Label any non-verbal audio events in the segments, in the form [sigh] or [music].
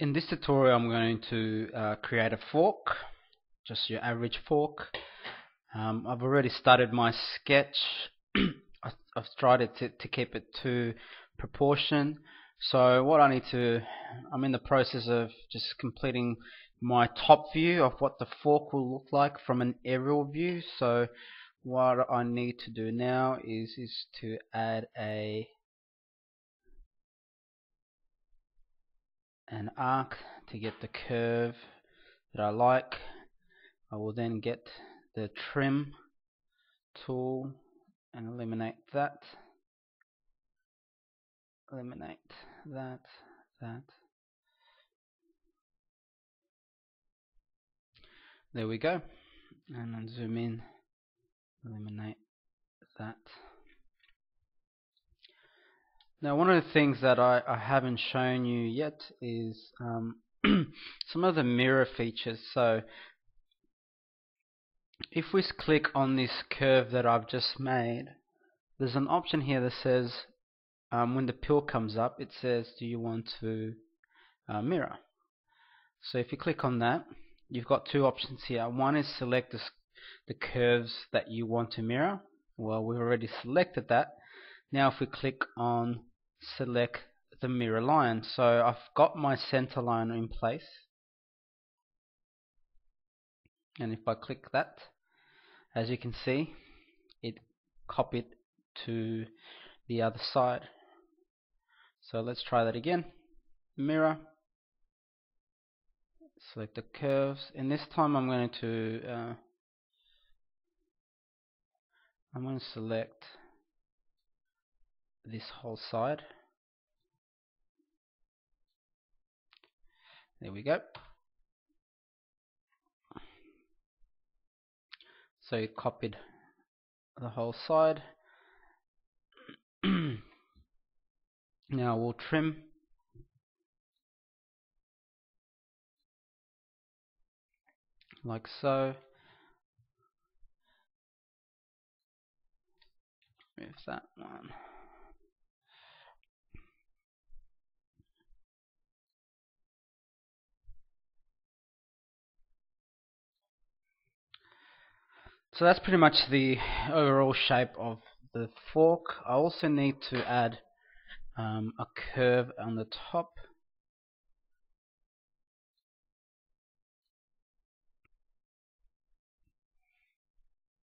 In this tutorial I'm going to uh, create a fork, just your average fork. Um, I've already started my sketch. [clears throat] I've tried it to, to keep it to proportion. So what I need to, I'm in the process of just completing my top view of what the fork will look like from an aerial view. So what I need to do now is, is to add a an arc to get the curve that I like. I will then get the trim tool and eliminate that. Eliminate that, that. There we go. And then zoom in, eliminate that. Now one of the things that I, I haven't shown you yet is um, [clears throat] some of the mirror features. So if we click on this curve that I've just made, there's an option here that says um, when the pill comes up, it says do you want to uh, mirror. So if you click on that, you've got two options here. One is select the, the curves that you want to mirror. Well, we've already selected that. Now if we click on select the mirror line. So I've got my center line in place. And if I click that, as you can see, it copied to the other side. So let's try that again. Mirror. Select the curves. And this time I'm going to uh, I'm going to select this whole side. There we go. So you copied the whole side. [clears throat] now we'll trim like so. Move that one. So that's pretty much the overall shape of the fork. I also need to add um, a curve on the top.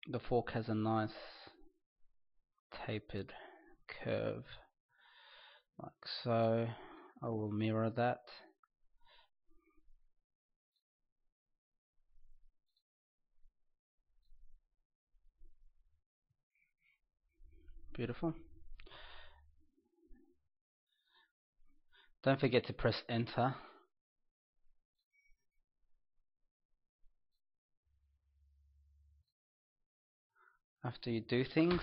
The fork has a nice tapered curve like so. I will mirror that. Beautiful. Don't forget to press enter. After you do things,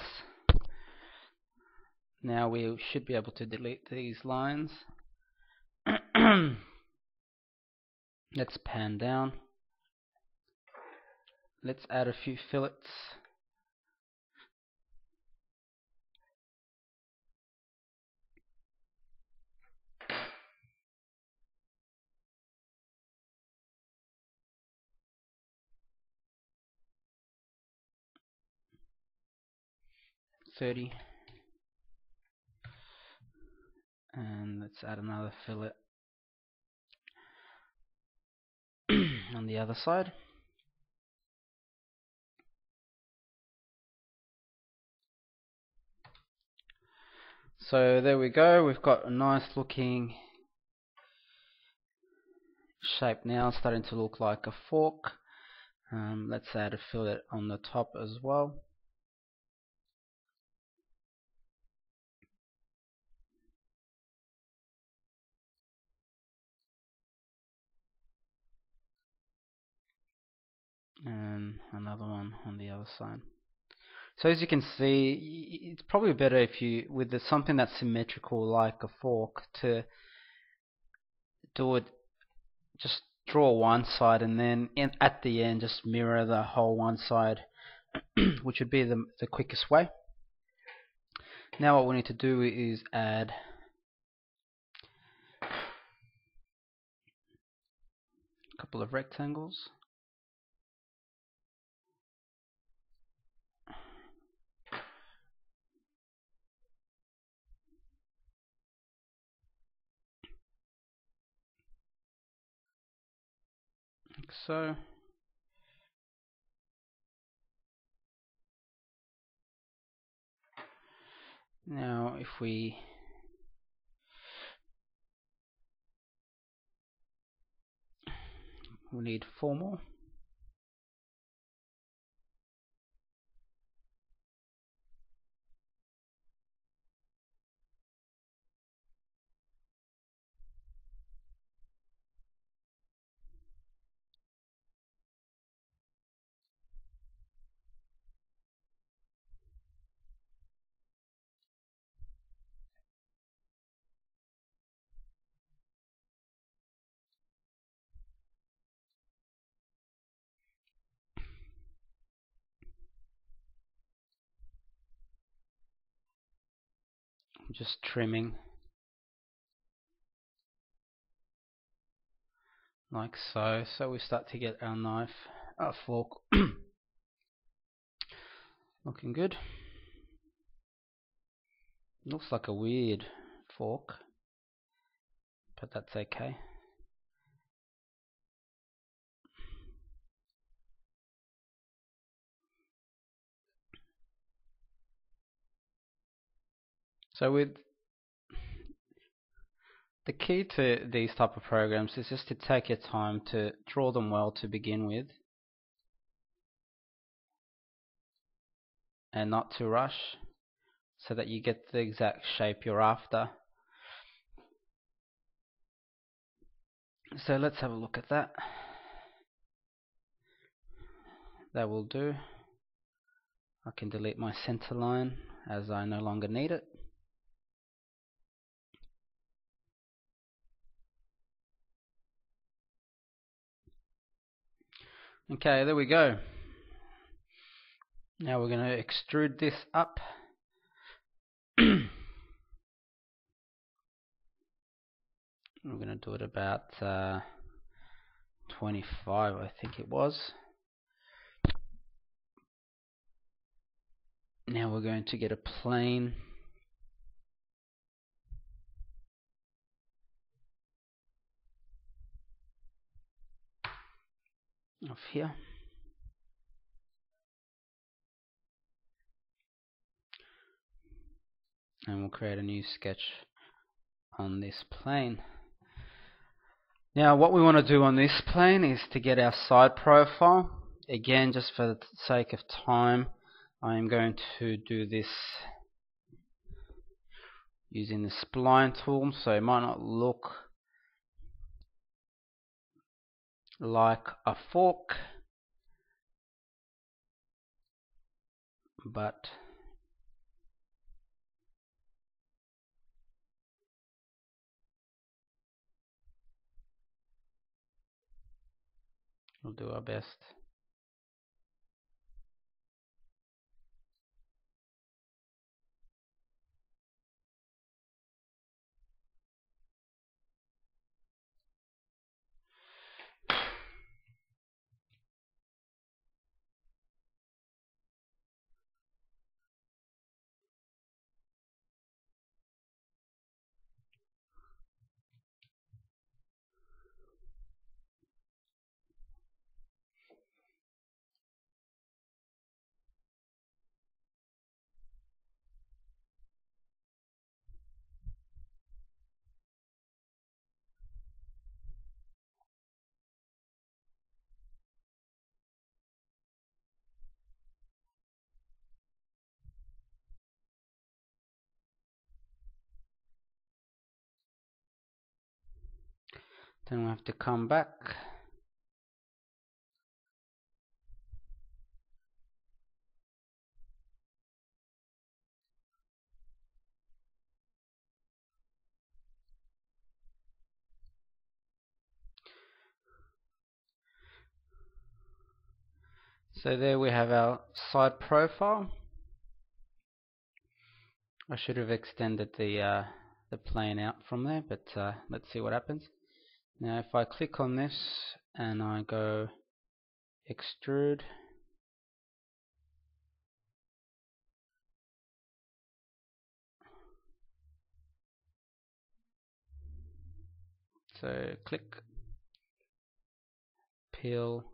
now we should be able to delete these lines. [clears throat] Let's pan down. Let's add a few fillets. Thirty. And let's add another fillet [clears throat] on the other side. So there we go, we've got a nice looking shape now, starting to look like a fork. Um, let's add a fillet on the top as well. And another one on the other side. So as you can see, it's probably better if you, with something that's symmetrical like a fork, to do it, just draw one side and then in, at the end just mirror the whole one side, [clears throat] which would be the, the quickest way. Now what we need to do is add a couple of rectangles. So. Now if we we need four more. Just trimming like so. So we start to get our knife our fork [clears throat] looking good. Looks like a weird fork but that's okay So with the key to these type of programs is just to take your time to draw them well to begin with and not to rush so that you get the exact shape you're after. So let's have a look at that. That will do. I can delete my center line as I no longer need it. Okay, there we go. Now we're going to extrude this up. [clears throat] we're going to do it about uh, 25 I think it was. Now we're going to get a plane of here and we'll create a new sketch on this plane. Now what we want to do on this plane is to get our side profile. Again just for the sake of time I am going to do this using the spline tool so it might not look like a fork but we'll do our best then we have to come back So there we have our side profile. I should have extended the uh, the plane out from there, but uh, let's see what happens. Now if I click on this and I go extrude so click peel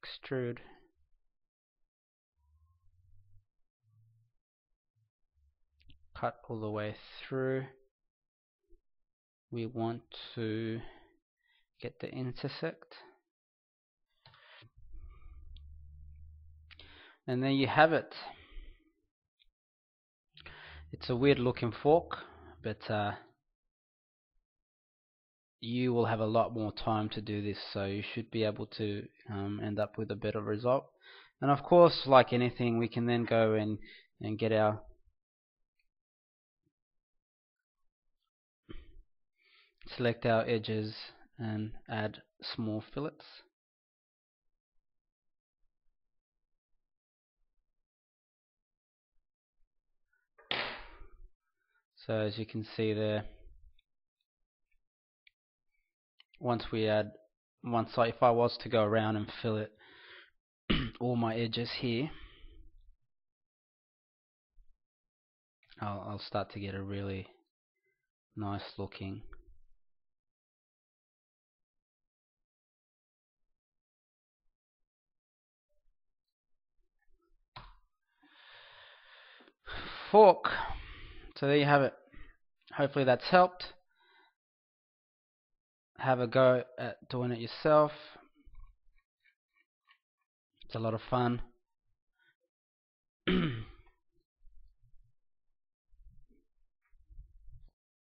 extrude. Cut all the way through. We want to get the intersect and there you have it. It's a weird looking fork but uh, you will have a lot more time to do this so you should be able to um, end up with a better result. And of course like anything we can then go and and get our select our edges and add small fillets. So as you can see there once we add once I, if I was to go around and fillet [clears throat] all my edges here I'll, I'll start to get a really nice looking fork so there you have it hopefully that's helped have a go at doing it yourself. It's a lot of fun.